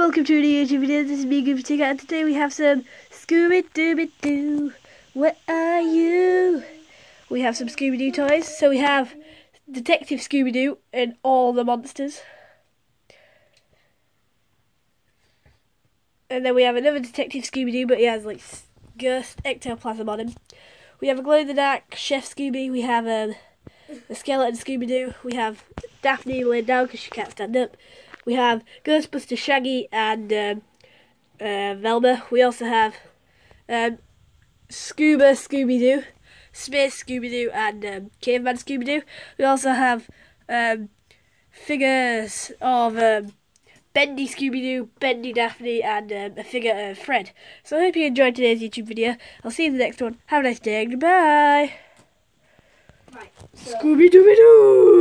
welcome to new YouTube video. This is me, Goofy Ticket, and today we have some Scooby Dooby Doo. Where are you? We have some Scooby Doo toys. So we have Detective Scooby Doo and all the monsters. And then we have another Detective Scooby Doo, but he has like ghost ectoplasm on him. We have a glow in the dark Chef Scooby. We have um, a skeleton Scooby Doo. We have Daphne laying down because she can't stand up. We have Ghostbuster Shaggy and um, uh, Velma. We also have um, Scuba Scooby Doo, Space Scooby Doo, and um, Caveman Scooby Doo. We also have um, figures of um, Bendy Scooby Doo, Bendy Daphne, and um, a figure of Fred. So I hope you enjoyed today's YouTube video. I'll see you in the next one. Have a nice day. Goodbye. Right. So Scooby Dooby Doo.